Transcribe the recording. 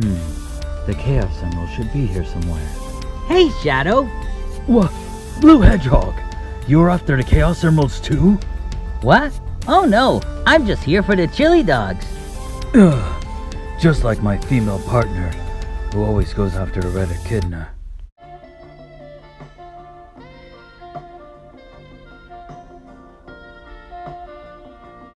Hmm. The Chaos Emerald should be here somewhere. Hey, Shadow! What? Blue Hedgehog! You're after the Chaos Emeralds too? What? Oh no, I'm just here for the chili dogs. Ugh. Just like my female partner, who always goes after a red echidna.